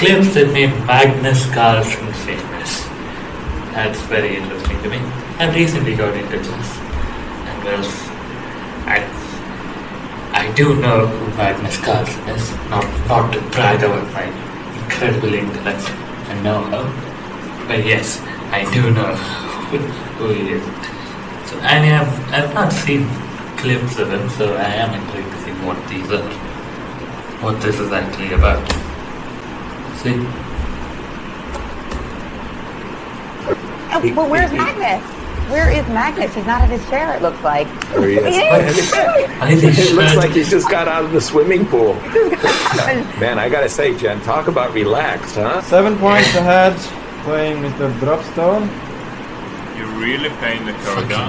clips that made Magnus Carlsen famous. That's very interesting to me. I recently got into chess. And well, I, I do know who Magnus Carlsen is. Not, not to brag about my incredible intellect and know-how. But yes, I do know who, who he is. So, and I've, I've not seen clips of him, so I am intrigued to see what these are. What this is actually about. See? Oh, well, where's Magnus? Where is Magnus? He's not in his chair, it looks like. There he is. I think it looks like he just got out of the swimming pool. Man, I gotta say, Jen, talk about relaxed, huh? Seven points ahead, playing Mr. Dropstone. You're really playing the Kurgan?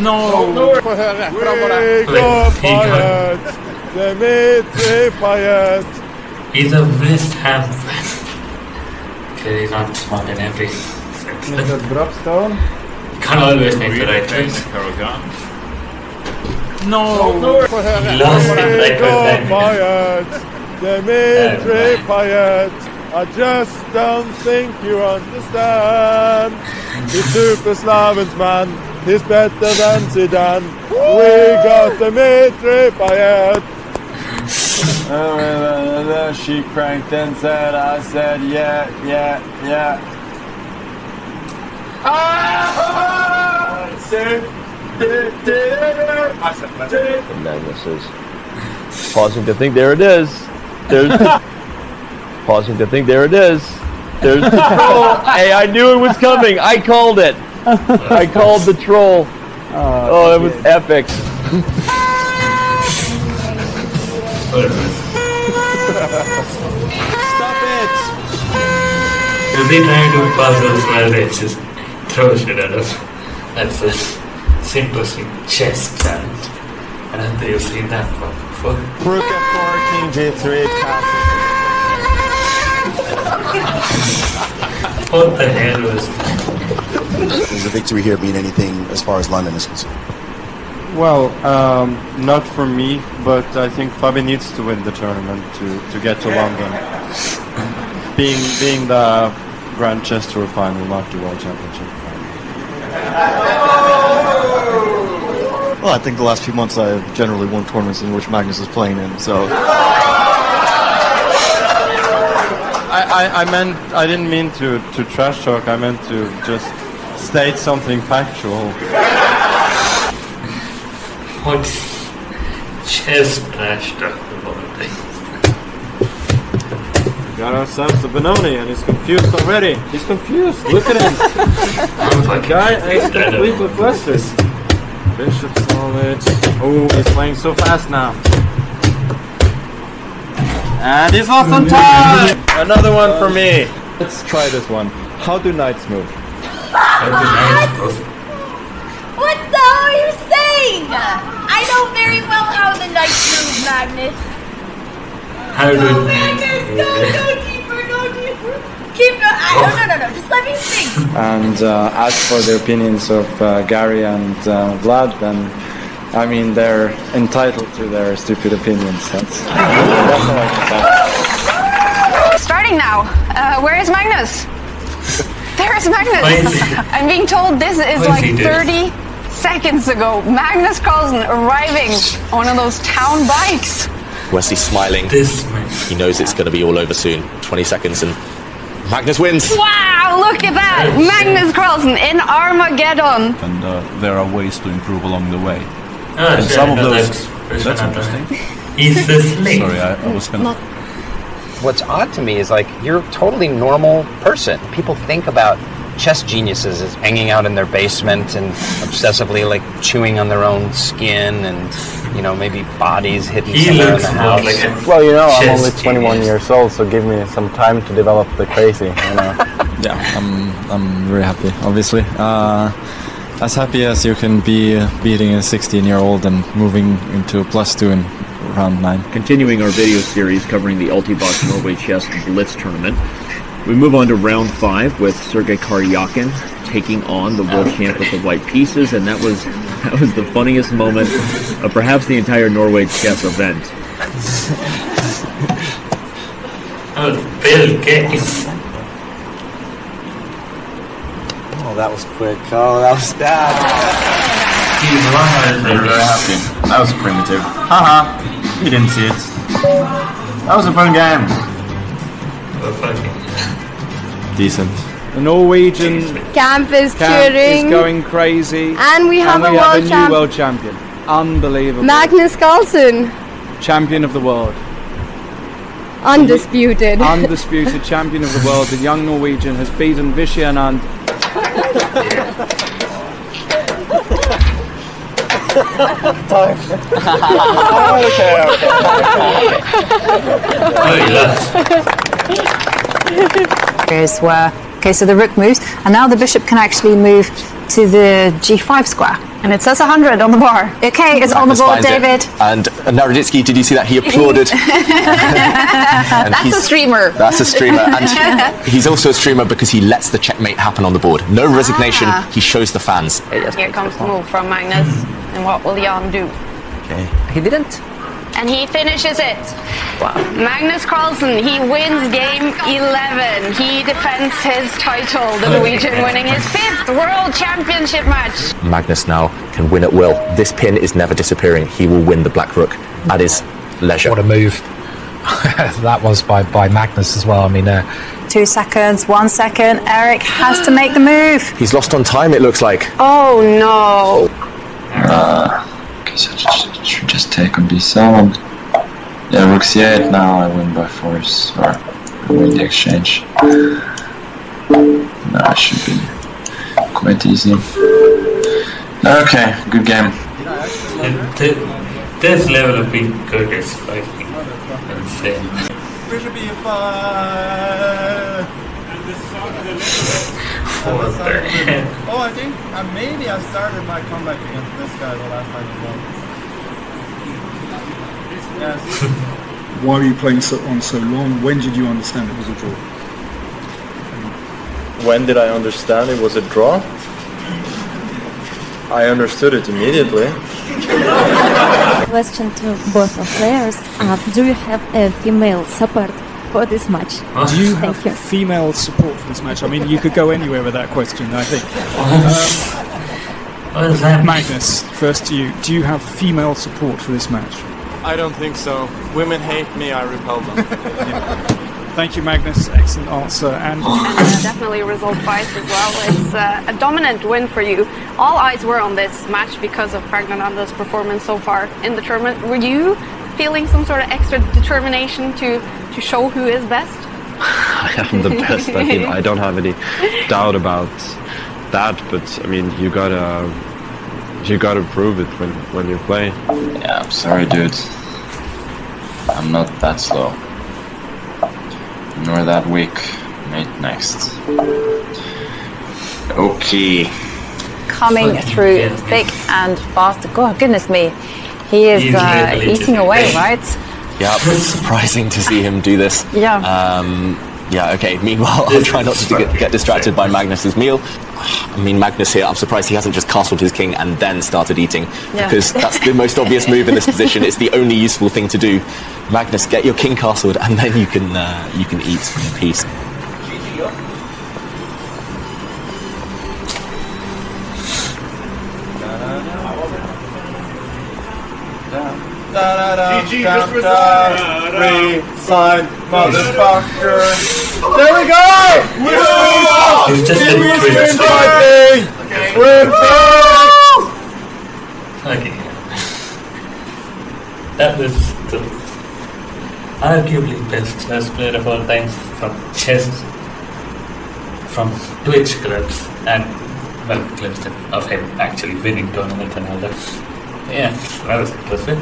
No! Få höra. Bra bara. Wake up, Payet. Dimitri Payet. He's a West Ham fan. Okay, he's not smart in every sense. Mr. Dropstone. Can't always make the right playing choice. the No! He lost the right Wake. Payet. Dimitri Payet. I just don't think you understand. He's super Slavens man. He's better than Zidane. We got Dimitri Payet. Uh, she cranked and said, I said, yeah, yeah, yeah. Ah! the Magnus is pausing to think there it is. There's pausing to think there it is. There's the troll. Hey, I knew it was coming. I called it. I called the troll. Oh, oh it was epic. Is he trying to do puzzles while they just throw shit at us? That's a simple thing. Chess challenge. I don't think you've seen that one before. Rook F4, King G3, What the hell was Does the victory here mean anything as far as London is concerned? Well, um, not for me, but I think Fabi needs to win the tournament to, to get to London. Being being the Grand Chess Tour final, not the World Championship final. Well, I think the last few months I've generally won tournaments in which Magnus is playing in, so I, I, I meant I didn't mean to, to trash talk. I meant to just state something factual. What chess trash talk of things? We got ourselves a Benoni, and he's confused already. He's confused. Look at him. I'm fucking Guy is confused. I don't completely flustered. Bishop solid. Oh, he's playing so fast now. And he's lost on time! Another one for me. Let's try this one. How do knights move? How do knights move? You? I know very well how the knights move, Magnus. How do No, Magnus, no, go deeper, go deeper. Keep going. I, no, no, no, no. Just let me think. And uh, as for the opinions of uh, Gary and uh, Vlad, then I mean they're entitled to their stupid opinions. That's, that's all I can say. Starting now. Uh, where is Magnus? There is Magnus. Why is he- I'm being told this is Why like 30 seconds ago. Magnus Carlsen arriving on one of those town bikes. Wesley smiling. This. He knows it's going to be all over soon. 20 seconds and Magnus wins. Wow, look at that! Magnus Carlsen in Armageddon. and uh, there are ways to improve along the way. Oh, and shit, some of no, those. that's- That's, that's interesting. He's the slave. Sorry, I, I was gonna. What's odd to me is like you're a totally normal person. People think about chess geniuses as hanging out in their basement and obsessively like chewing on their own skin and you know maybe bodies hidden He somewhere in the house. like Well, you know, I'm only 21 genius. years old, so give me some time to develop the crazy. You know. Yeah, I'm I'm very happy. Obviously, uh, as happy as you can be uh, beating a 16 year old and moving into plus two in round nine. Continuing our video series covering the Altibox Norway Chess Blitz tournament, we move on to round five with Sergei Karyakin taking on the world oh. champ with the white pieces, and that was that was the funniest moment of perhaps the entire Norway chess event. Oh Oh, Bill Gates. Oh, that was quick. Oh, that was bad. I'm. That was primitive. Haha. You didn't see it. That was a fun game. Decent. The Norwegian Camp is camp cheering. is going crazy. And we have and a we have world a champ- new world champion. Unbelievable. Magnus Carlsen, champion of the world. undisputed. Undisputed champion of the world. The young Norwegian has beaten Vishy Anand. okay, Here's where okay, so the rook moves, and now the bishop can actually move to the g5 square, and it says 100 on the bar. Okay, it's on the board, finds it. David. And Naroditsky, did you see that? He applauded. That's a streamer. That's a streamer. And he's also a streamer because he lets the checkmate happen on the board. No resignation. Ah. He shows the fans. Here comes the move from Magnus, and what will Jan do? Okay. He didn't. And he finishes it. Wow. Magnus Carlsen, he wins game 11. He defends his title, the Norwegian winning his fifth world championship match. Magnus now can win at will. This pin is never disappearing. He will win the black rook at his leisure. What a move. that was by, by Magnus as well. I mean, uh, Two seconds, one second. Eric has to make the move. He's lost on time, it looks like. Oh no. Uh, guess I just, should just take on b7. Yeah, rook c8 now I win by force, or I win the exchange. No, it should be quite easy. Okay, good game. And th- this level of being good is like insane. Bishop e5. Four thirty. Oh, I think uh, maybe I started my comeback against this guy the last time as well. Yes. Why were you playing so, on so long? When did you understand it was a draw? When did I understand it was a draw? I understood it immediately. Question to both of players. Uh, do you have a female support for this match? Do you have Thank you. female support for this match? I mean, you could go anywhere with that question, I think. Um, Magnus, first to you. Do you have female support for this match? I don't think so. Women hate me, I repel them. Thank you, Magnus. Excellent answer. And And uh, definitely a result bias as well. It's uh, a dominant win for you. All eyes were on this match because of Praggnanandhaa's performance so far in the tournament. Were you feeling some sort of extra determination to, to show who is best? I am the best. I mean, I don't have any doubt about that. But I mean, you gotta, you gotta prove it when when you play. Yeah, I'm sorry, dude. I'm not that slow. Nor that weak. Mate, next. Okay. Coming through thick and fast. God, goodness me. He is uh, eating away, right? Yeah, it's surprising to see him do this. Yeah. Um, yeah, okay. Meanwhile, I'll try not to get, get distracted by Magnus's meal. I mean, Magnus here, I'm surprised he hasn't just castled his king and then started eating. Yeah. Because that's the most obvious move in this position. It's the only useful thing to do. Magnus, get your king castled and then you can, uh, you can eat in peace. GG, just resign. Resign, motherfucker. There we go! Woo! He's just Give me getting a crazy. screen fighting! We're back! Okay. That was the arguably best chess player of all time from chess, from Twitch clips, and well, clips of him actually winning tournaments and all that. Yeah, that was interesting.